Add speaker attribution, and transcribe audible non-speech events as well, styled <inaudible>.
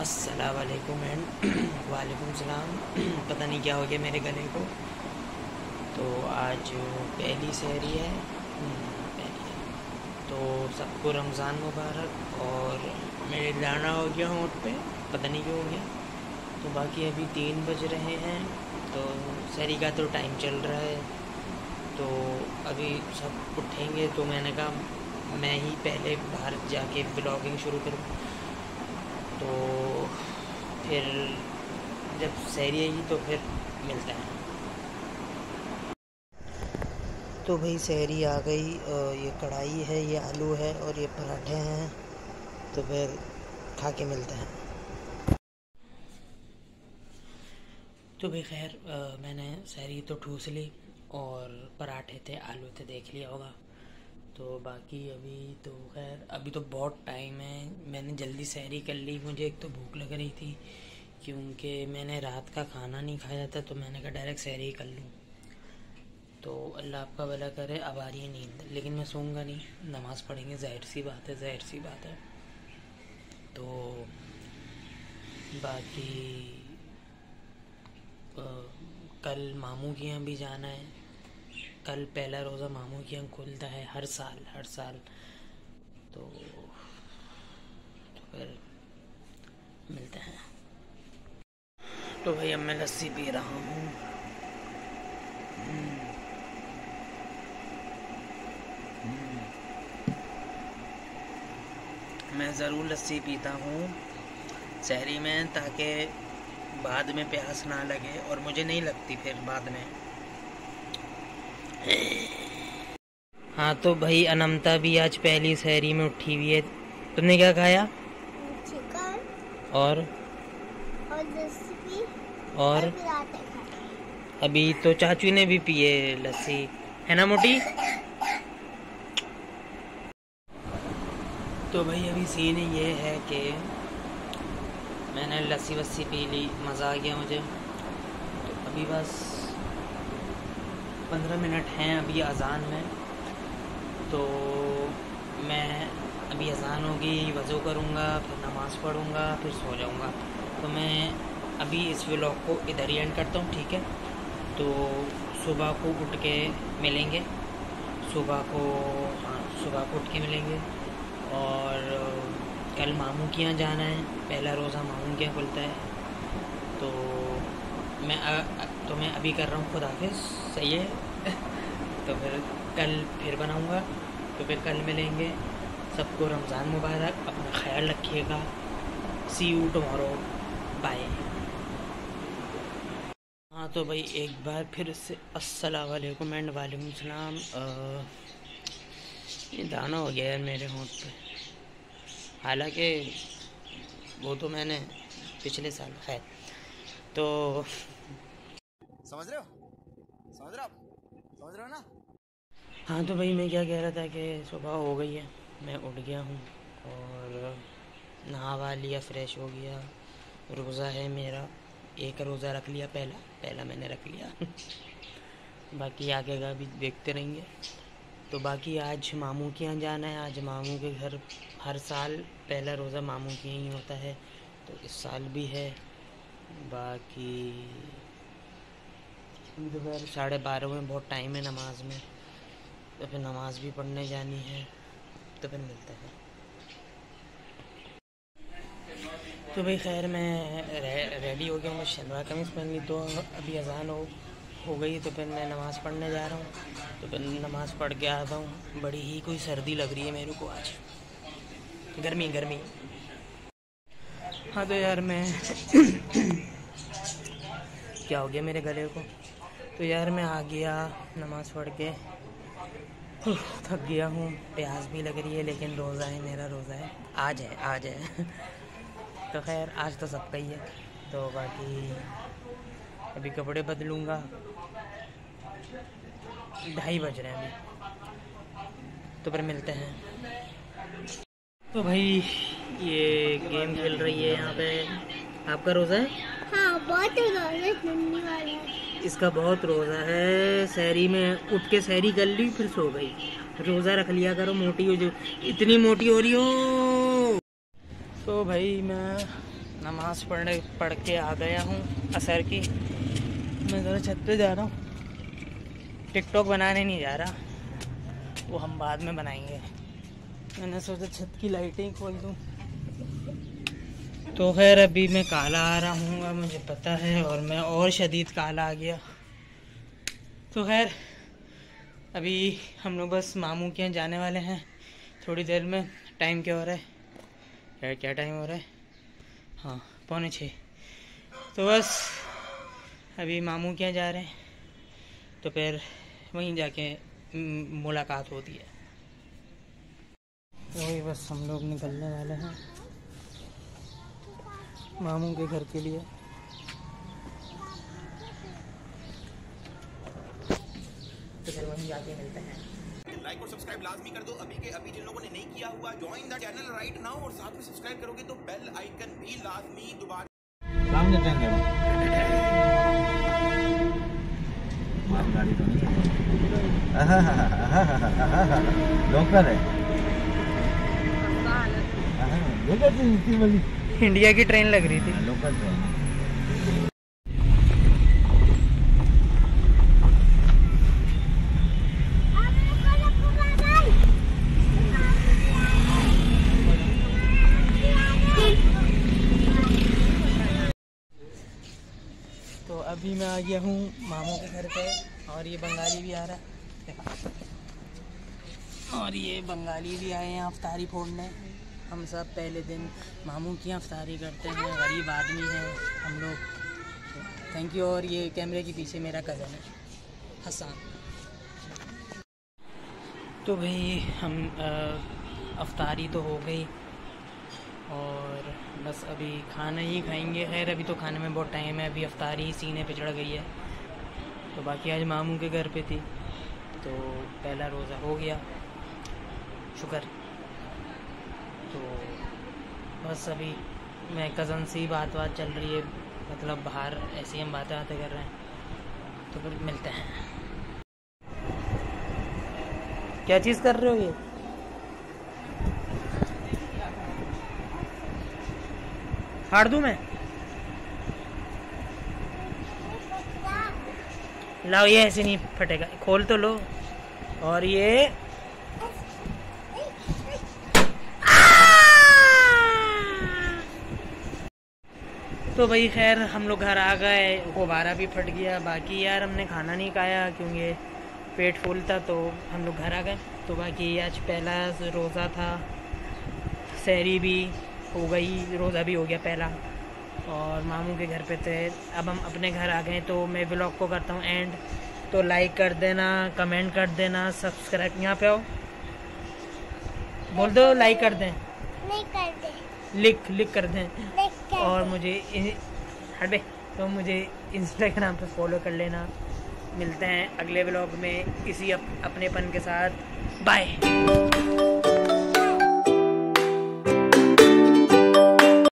Speaker 1: असलकुम एंड वालेकुम सलाम पता नहीं क्या हो गया मेरे गले को। तो आज पहली सहरी है। हम्म, पहली तो सबको रमज़ान मुबारक और मेरे लाना हो गया होंठ पे। पता नहीं क्यों हो गया। तो बाकी अभी तीन बज रहे हैं। तो सहरी का तो टाइम चल रहा है। तो अभी सब उठेंगे तो मैंने कहा मैं ही पहले बाहर जाके ब्लॉगिंग शुरू करूँ। तो फिर जब सैरी आएगी तो फिर मिलते हैं। तो भाई सहरी आ गई ये कढ़ाई है ये आलू है और ये पराठे हैं तो फिर खा के मिलते हैं। तो भाई खैर मैंने सहरी तो ठूस ली और पराठे थे आलू थे देख लिया होगा। तो बाकी अभी तो खैर अभी तो बहुत टाइम है। मैंने जल्दी सहरी कर ली। मुझे एक तो भूख लग रही थी क्योंकि मैंने रात का खाना नहीं खाया था तो मैंने कहा डायरेक्ट सहरी कर लूँ। तो अल्लाह आपका भला करे अब आ रही है नींद। लेकिन मैं सोऊँगा नहीं। नमाज़ पढ़ेंगे ज़ाहिर सी बात है ज़ाहिर सी बात है। तो बाकी आ, कल मामू के यहाँ भी जाना है। कल पहला रोज़ा मामू के यहाँ खुलता है हर साल हर साल। तो, तो फिर मिलते हैं। तो भाई अब मैं लस्सी पी रहा हूँ। मैं ज़रूर लस्सी पीता हूँ शहरी में ताकि बाद में प्यास ना लगे और मुझे नहीं लगती फिर बाद में। हाँ तो भाई अनमता भी आज पहली शहरी में उठी हुई है। तुमने क्या खाया?
Speaker 2: चिकन
Speaker 1: और?
Speaker 2: और
Speaker 1: और? अभी तो चाचू ने भी पिए लस्सी। है ना मोटी? तो भाई अभी सीन ये है कि मैंने लस्सी वस्सी पी ली मज़ा आ गया मुझे। तो अभी बस पंद्रह मिनट हैं अभी अज़ान में तो मैं अभी अज़ान होगी, वज़ू करूँगा, फिर नमाज़ पढ़ूँगा, फिर सो जाऊँगा। तो मैं अभी इस व्लॉग को इधर ही एंड करता हूँ, ठीक है? तो सुबह को उठ के मिलेंगे। सुबह को हाँ सुबह को उठ के मिलेंगे। और कल मामू के यहाँ जाना है, पहला रोज़ा मामू के यहाँ खुलता है। तो मैं आ, तो मैं अभी कर रहा हूँ खुद हाफिज़ सही है। <laughs> तो फिर कल फिर बनाऊँगा। तो फिर कल मिलेंगे। सबको रमज़ान मुबारक। अपना ख्याल रखिएगा। सी यू टमोरो बाय हाँ तो भाई एक बार फिर से अस्सलाम वालेकुम एंड वालेकुम सलाम। ये दाना हो गया है मेरे होंठ पे। हालाँकि वो तो मैंने पिछले साल खैर। तो
Speaker 3: समझ रहे हो? समझ रहे हो समझ रहे हो ना?
Speaker 1: हाँ तो भाई मैं क्या कह रहा था कि सुबह हो गई है मैं उठ गया हूँ और नहावा लिया फ्रेश हो गया। रोज़ा है मेरा एक रोज़ा रख लिया पहला पहला मैंने रख लिया। <laughs> बाकी आगे का भी देखते रहेंगे। तो बाकी आज मामू के यहाँ जाना है आज मामू के घर हर साल पहला रोज़ा मामू के ही होता है तो इस साल भी है। बाकी दोपहर साढ़े बारह में बहुत टाइम है नमाज़ में। तो फिर नमाज़ भी पढ़ने जानी है तो फिर मिलते हैं। तो भाई खैर मैं रे, रेडी हो गया हूँ शलवार कमीज़ पहन ली तो अभी अजान हो हो गई तो फिर मैं नमाज़ पढ़ने जा रहा हूँ। तो फिर नमाज़ पढ़ के आता हूँ। बड़ी ही कोई सर्दी लग रही है मेरे को आज। गर्मी गर्मी। हाँ तो यार मैं। क्या हो गया मेरे गले को? तो यार मैं आ गया, नमाज़ पढ़ के। थक गया हूँ। प्यास भी लग रही है, लेकिन रोज़ा है मेरा, रोज़ा है। आज है आज है। तो खैर, आज तो सबका ही है। तो बाकी अभी कपड़े बदलूँगा। ढाई बज रहे हैं अभी। तो फिर मिलते हैं। तो भाई ये गेम खेल रही है यहाँ पे। आपका रोज़ा है?
Speaker 2: हाँ बहुत रोज़ा है
Speaker 1: इसका बहुत रोज़ा है। शहरी में उठ के शहरी कर ली फिर सो गई। रोज़ा रख लिया करो मोटी हो जो इतनी मोटी हो रही हो। तो भाई मैं नमाज़ पढ़ने पढ़ के आ गया हूँ असर की। मैं ज़रा छत पे जा रहा हूँ। टिकटॉक बनाने नहीं जा रहा। वो हम बाद में बनाएँगे। मैंने सोचा छत की लाइटें खोल दूँ। तो खैर अभी मैं काला आ रहा हूँ मुझे पता है और मैं और शदीद काला आ गया। तो खैर, अभी हम लोग बस मामू के यहाँ जाने वाले हैं। थोड़ी देर में टाइम क्या हो रहा है? क्या क्या टाइम हो रहा है? हाँ पौने छः। तो बस, अभी मामू के यहाँ जा रहे हैं। तो फिर वहीं जाके मुलाकात होती है। तो वही बस हम लोग निकलने वाले हैं। मामू के घर के लिए। तो फिर वहीं जाके मिलते हैं।
Speaker 3: लाइक और सब्सक्राइब लाजमी कर दो। अभी के अभी जिन लोगों ने नहीं किया हुआ join the channel right now और साथ में सब्सक्राइब करोगे तो बेल आइकन भी लाजमी दोबारा
Speaker 4: है <laughs> मालगाड़ी तो है। लोकल है।
Speaker 1: इंडिया की ट्रेन लग रही थी।
Speaker 4: लोकल ट्रेन
Speaker 1: तो अभी मैं आ गया हूँ मामू के घर पे और ये बंगाली भी आ रहा है। और ये बंगाली भी आए हैं अफ्तारी फोड़ने हम सब पहले दिन मामू की अफ्तारी करते हैं, गरीब आदमी हैं हम लोग। थैंक यू और ये कैमरे के पीछे मेरा कज़न है, हसान। तो भाई हम अफ्तारी तो हो गई और बस अभी खाना ही खाएँगे। खैर, अभी तो खाने में बहुत टाइम है, अभी अफ्तारी सीने पे चढ़ गई है। तो बाकी आज मामू के घर पे थी तो पहला रोज़ा हो गया। शुक्र। तो बस अभी मैं कज़न से ही बात बात चल रही है। मतलब बाहर ऐसे हम बातें बातें कर रहे हैं। तो फिर मिलते हैं। क्या चीज़ कर रहे हो ये? फाड़ दूँ मैं? लाओ, ये ऐसे नहीं फटेगा। खोल तो लो। और ये तो भाई खैर हम लोग घर आ गए गुब्बारा भी फट गया। बाकी यार हमने खाना नहीं खाया क्योंकि पेट फुल था तो हम लोग घर आ गए। तो बाकी आज पहला रोज़ा था सहरी भी हो गई रोज़ा भी हो गया पहला। और मामू के घर पे थे। अब हम अपने घर आ गए तो मैं ब्लॉग को करता हूँ एंड तो लाइक कर देना कमेंट कर देना सब्सक्राइब यहाँ पे आओ। बोल दो लाइक कर दें।
Speaker 2: नहीं कर दे।
Speaker 1: लिख लिख कर दें। और मुझे हटे तो मुझे इंस्टाग्राम पे फॉलो कर लेना। मिलते हैं अगले ब्लॉग में इसी अप, अपनेपन के साथ। बाय